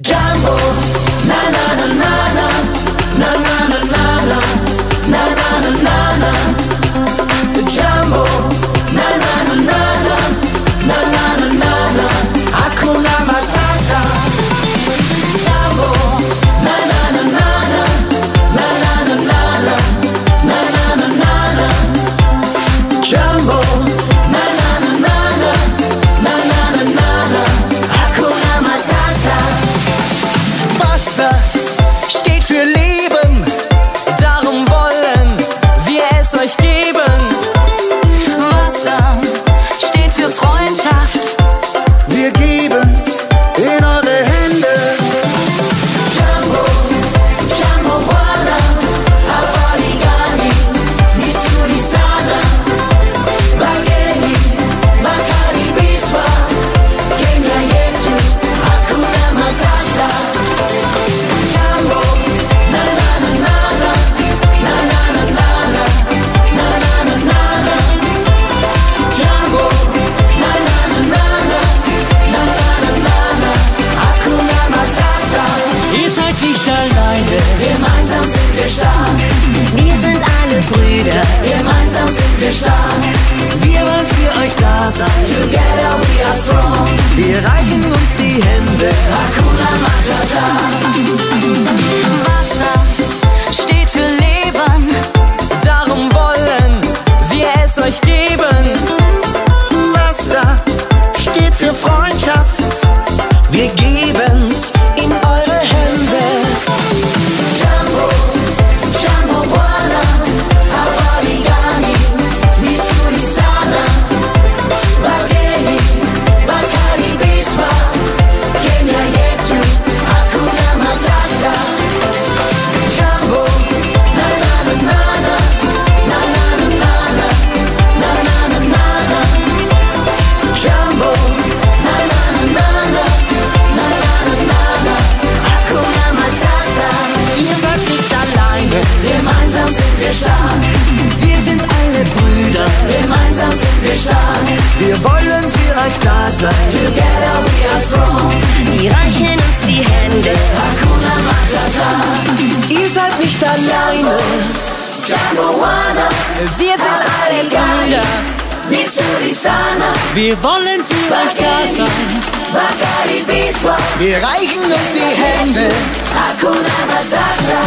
Jumbo, na na na na euch da sein, Together we are strong. Wir wollen für euch da sein, Together we are strong. Wir reichen uns die Hände. Hakuna Matata. ihr seid nicht alleine. Jamboana, Wir sind alle Brüder. Misuri Sana, Wir wollen für euch da sein. Bakari Biswa. Wir reichen uns die Hände. Hakuna Matata.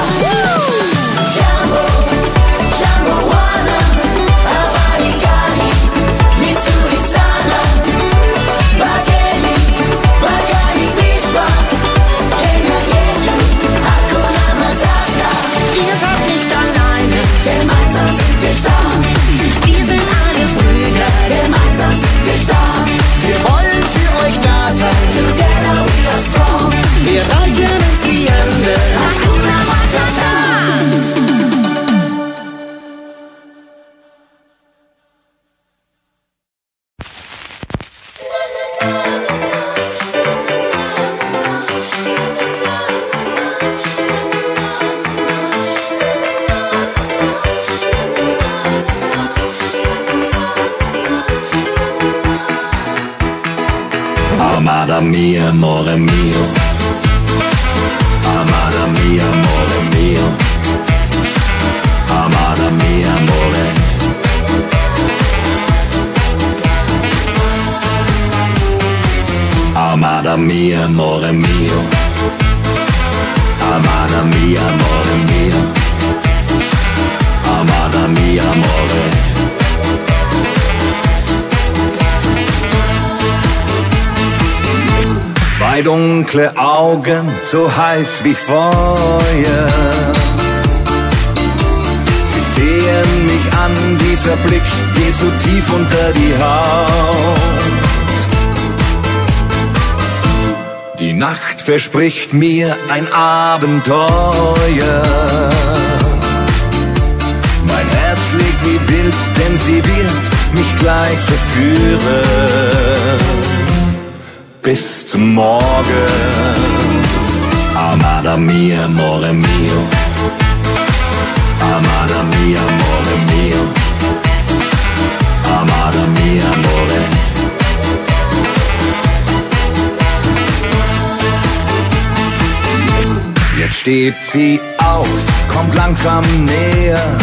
Jambo, Jamboana, Amada mia, amore mio. Amada mia, amore mio. Amada mia, amore. Amada mia, amore mio. Amada mia, amore mio. Amada mia, amore. Zwei dunkle Augen, so heiß wie Feuer. Sie sehen mich an, dieser Blick geht so tief unter die Haut. Die Nacht verspricht mir ein Abenteuer. Mein Herz schlägt wie wild, denn sie wird mich gleich verführen bis zum Morgen. Amada mia, amore mio. Amada mia, amore mio. Amada mia, amore. Jetzt steht sie auf, kommt langsam näher.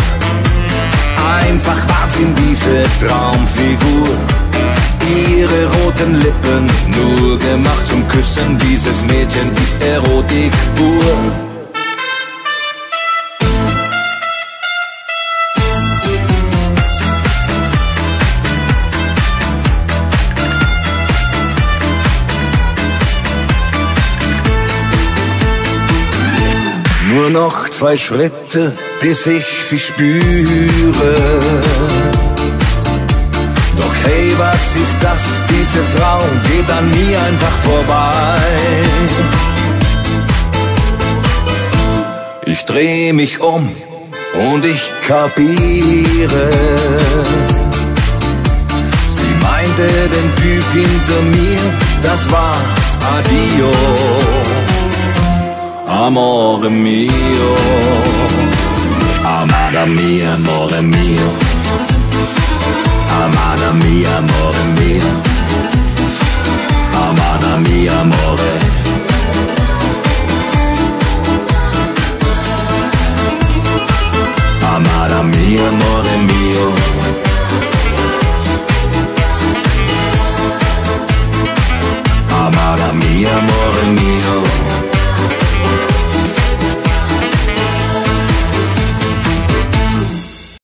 Einfach Wahnsinn, diese Traumfigur. Roten Lippen, nur gemacht zum Küssen. Dieses Mädchen ist Erotik pur. Nur noch zwei Schritte, bis ich sie spüre. Doch hey, was ist das? Diese Frau geht an mir einfach vorbei. Ich dreh mich um und ich kapiere. Sie meinte den Typ hinter mir, das war's, adio. Amore mio, amada mia, amore mio, amada mia, amore mio, amada mia, amore.